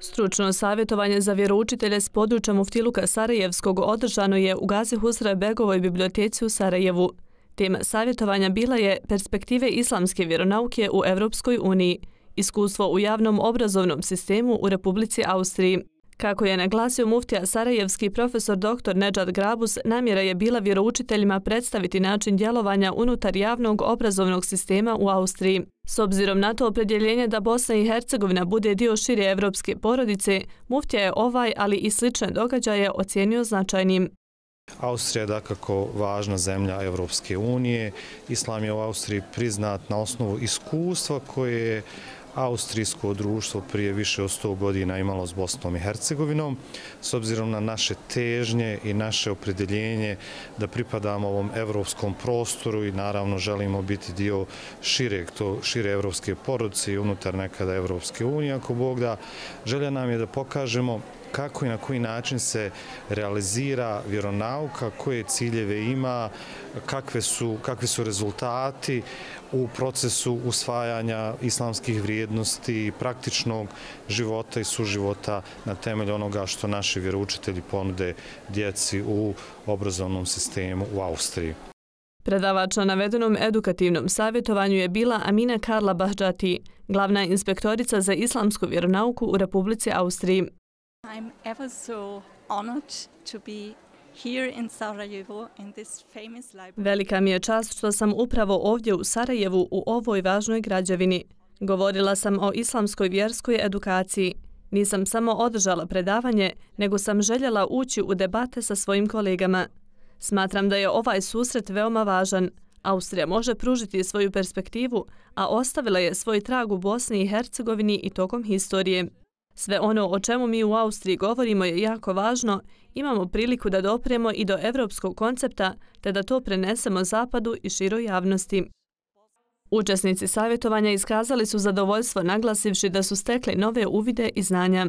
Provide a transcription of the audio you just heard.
Stručno savjetovanje za vjeroučitelje s područja Muftiluka Sarajevskog održano je u Gazi Husra Begovoj biblioteci u Sarajevu. Tema savjetovanja bila je Perspektive islamske vjeronauke u Evropskoj uniji, iskustvo u javnom obrazovnom sistemu u Republici Austriji. Kako je naglasio muftija Sarajevski profesor dr. Nedžad Grabus, namjera je bila vjeroučiteljima predstaviti način djelovanja unutar javnog obrazovnog sistema u Austriji. S obzirom na to opredjeljenje da Bosna i Hercegovina bude dio šire evropske porodice, muftija je ovaj, ali i slične događaje ocijenio značajnim. Austrija je dakako važna zemlja Evropske unije. Islam je u Austriji priznat na osnovu iskustva koje je austrijsko društvo prije više od 100 godina imalo s Bosnom i Hercegovinom, s obzirom na naše težnje i naše opredeljenje da pripadamo ovom evropskom prostoru i naravno želimo biti dio šire, to šire evropske porodice i unutar nekada Evropske unije, ako Bog da, želja nam je da pokažemo kako i na koji način se realizira vjeronauka, koje ciljeve ima, kakve su, kakvi su rezultati u procesu usvajanja islamskih vrijednosti, praktičnog života i suživota na temelju onoga što naši vjeroučitelji ponude djeci u obrazovnom sistemu u Austriji. Predavač na navedenom edukativnom savjetovanju je bila Amina Karla Bahđati, glavna inspektorica za islamsku vjeronauku u Republici Austriji. I'm ever so honored to be here in Sarajevo in this famous library. Velika mi je čast što sam upravo ovdje u Sarajevu u ovoj važnoj građevini. Govorila sam o islamskoj vjerskoj edukaciji. Nisam samo održala predavanje, nego sam željela ući u debate sa svojim kolegama. Smatram da je ovaj susret veoma važan. Austrija može pružiti svoju perspektivu, a ostavila je svoj trag u Bosni i Hercegovini i tokom historije. Sve ono o čemu mi u Austriji govorimo je jako važno, imamo priliku da dopremo i do evropskog koncepta, te da to prenesemo zapadu i široj javnosti. Učesnici savjetovanja iskazali su zadovoljstvo naglasivši da su stekli nove uvide i znanja.